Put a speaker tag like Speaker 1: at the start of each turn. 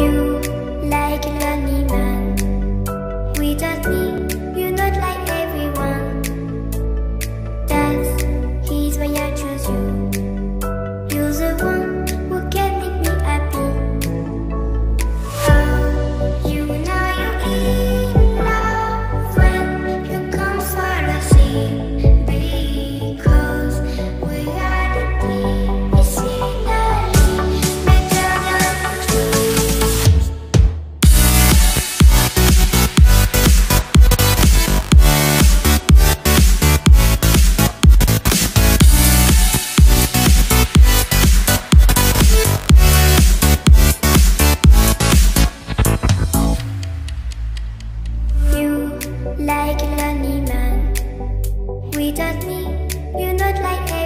Speaker 1: you like a lonely man, Without me, you're not like